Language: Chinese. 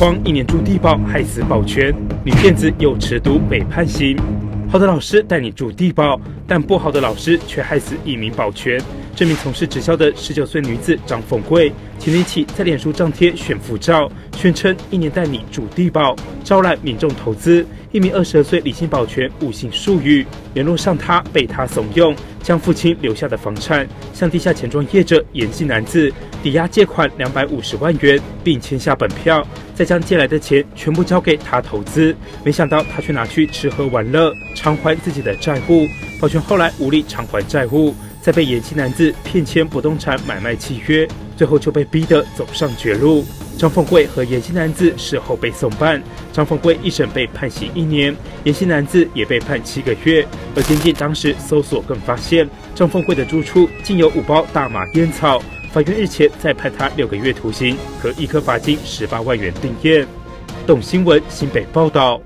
荒一年住地堡，害死保全，女骗子又持毒被判刑。好的老师带你住地堡，但不好的老师却害死一名保全。这名从事直销的十九岁女子张凤贵，前年起在脸书张贴炫富照，宣称一年带你住地堡，招揽民众投资。一名二十二岁李姓保全误信术语，联络上他，被他怂恿，将父亲留下的房产向地下钱庄业者严姓男子抵押借款两百五十万元，并签下本票，再将借来的钱全部交给他投资。没想到他却拿去吃喝玩乐，偿还自己的债务。保全后来无力偿还债务。再被延期男子骗签不动产买卖契约，最后就被逼得走上绝路。张凤贵和延期男子事后被送办，张凤贵一审被判刑一年，延期男子也被判七个月。而监禁当时搜索更发现，张凤贵的住处竟有五包大麻烟草。法院日前再判他六个月徒刑和一颗罚金十八万元定谳。董新闻新北报道。